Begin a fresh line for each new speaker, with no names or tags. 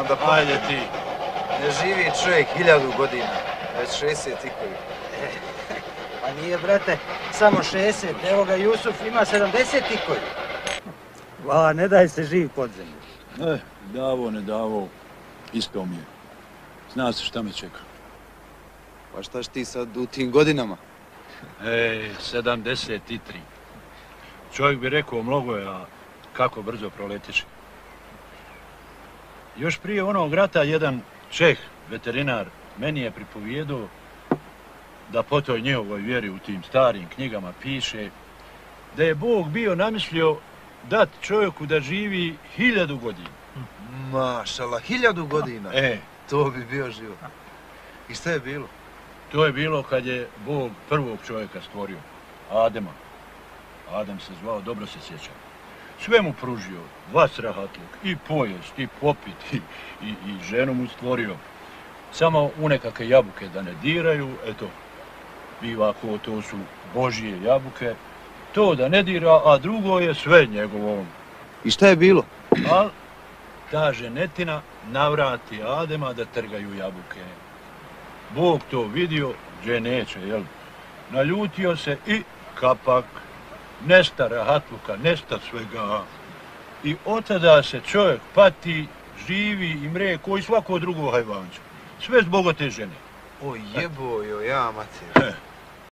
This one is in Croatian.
vam da pa...
Ajde ti.
Ne živi čovjek hiljadu godina, već 60 i koji.
Pa nije, brate, samo 60. Evo ga Jusuf ima 70 i koji. Hvala, ne daj se živ podzemlje.
E, davo, ne davo, isto mi je. Zna se šta me čeka.
Pa šta ti sad u tim godinama?
Ej, 73. Čovjek bi rekao mnogo je, a kako brzo proletiše. Još prije onog rata jedan Čeh, veterinar, meni je pripovjedao da po toj njihovoj vjeri u tim starim knjigama piše da je Bog bio namislio dat čovjeku da živi hiljadu godina.
Mašala, hiljadu godina.
E,
To bi bio život. I šta je bilo?
to je bilo kad je Bog prvog čovjeka stvorio, Adema. Adem se zvao, dobro se sjećam. Sve mu pružio, vas rahatluk, i pojest, i popit, i, i, i ženu mu stvorio. Samo u nekakve jabuke da ne diraju, eto, biva ko to su Božije jabuke, to da ne dira, a drugo je sve njegovom.
I šta je bilo?
Al ta ženetina navrati Adema da trgaju jabuke. Bog to vidio, gdje neće, jel? Naljutio se i kapak, nesta rahatluka, nesta svega. I od tada se čovjek pati, živi i mre koji svako drugo hajvanče. Sve zbog te žene.
O jebojo, ja mater.